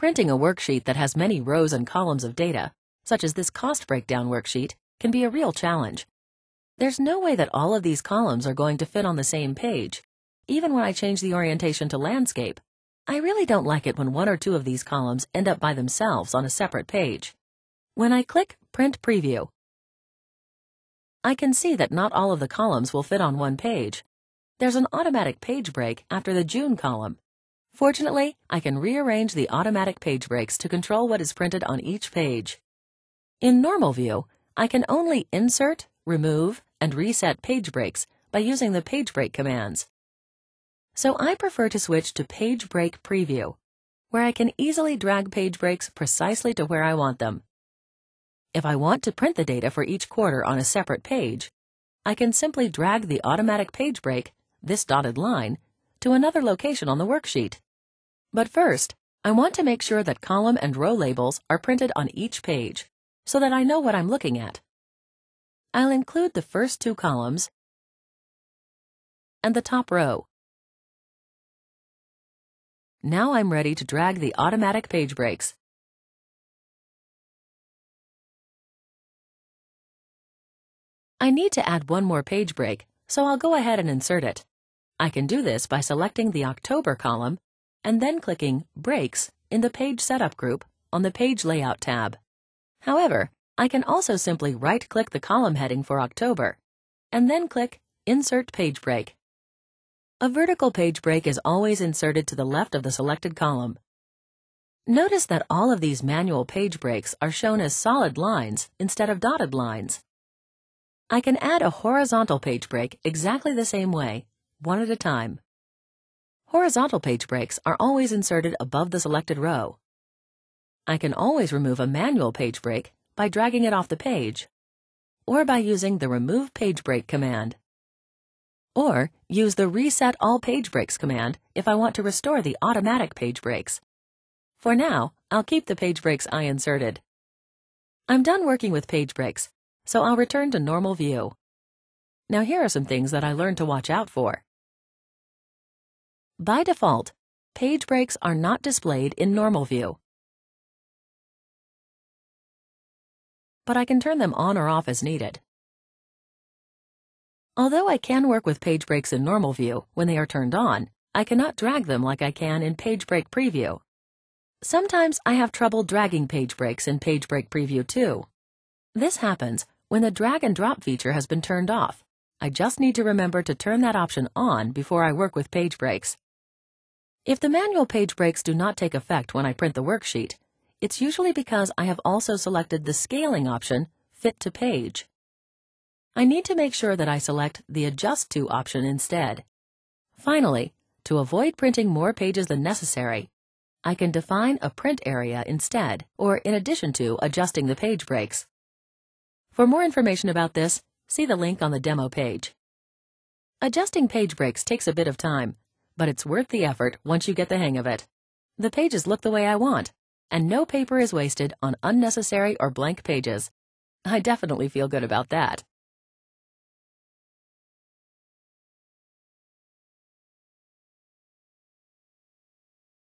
Printing a worksheet that has many rows and columns of data, such as this cost breakdown worksheet, can be a real challenge. There's no way that all of these columns are going to fit on the same page, even when I change the orientation to landscape. I really don't like it when one or two of these columns end up by themselves on a separate page. When I click Print Preview, I can see that not all of the columns will fit on one page. There's an automatic page break after the June column. Fortunately, I can rearrange the automatic page breaks to control what is printed on each page. In Normal View, I can only insert, remove, and reset page breaks by using the page break commands. So I prefer to switch to Page Break Preview, where I can easily drag page breaks precisely to where I want them. If I want to print the data for each quarter on a separate page, I can simply drag the automatic page break, this dotted line, to another location on the worksheet. But first, I want to make sure that column and row labels are printed on each page, so that I know what I'm looking at. I'll include the first two columns and the top row. Now I'm ready to drag the automatic page breaks. I need to add one more page break, so I'll go ahead and insert it. I can do this by selecting the October column and then clicking Breaks in the Page Setup group on the Page Layout tab. However, I can also simply right-click the column heading for October and then click Insert Page Break. A vertical page break is always inserted to the left of the selected column. Notice that all of these manual page breaks are shown as solid lines instead of dotted lines. I can add a horizontal page break exactly the same way, one at a time. Horizontal page breaks are always inserted above the selected row. I can always remove a manual page break by dragging it off the page, or by using the Remove Page Break command. Or use the Reset All Page Breaks command if I want to restore the automatic page breaks. For now, I'll keep the page breaks I inserted. I'm done working with page breaks, so I'll return to normal view. Now here are some things that I learned to watch out for. By default, page breaks are not displayed in normal view. But I can turn them on or off as needed. Although I can work with page breaks in normal view when they are turned on, I cannot drag them like I can in Page Break Preview. Sometimes I have trouble dragging page breaks in Page Break Preview too. This happens when the drag and drop feature has been turned off. I just need to remember to turn that option on before I work with page breaks. If the manual page breaks do not take effect when I print the worksheet, it's usually because I have also selected the scaling option, Fit to Page. I need to make sure that I select the Adjust To option instead. Finally, to avoid printing more pages than necessary, I can define a print area instead, or in addition to adjusting the page breaks. For more information about this, see the link on the demo page. Adjusting page breaks takes a bit of time, but it's worth the effort once you get the hang of it. The pages look the way I want, and no paper is wasted on unnecessary or blank pages. I definitely feel good about that.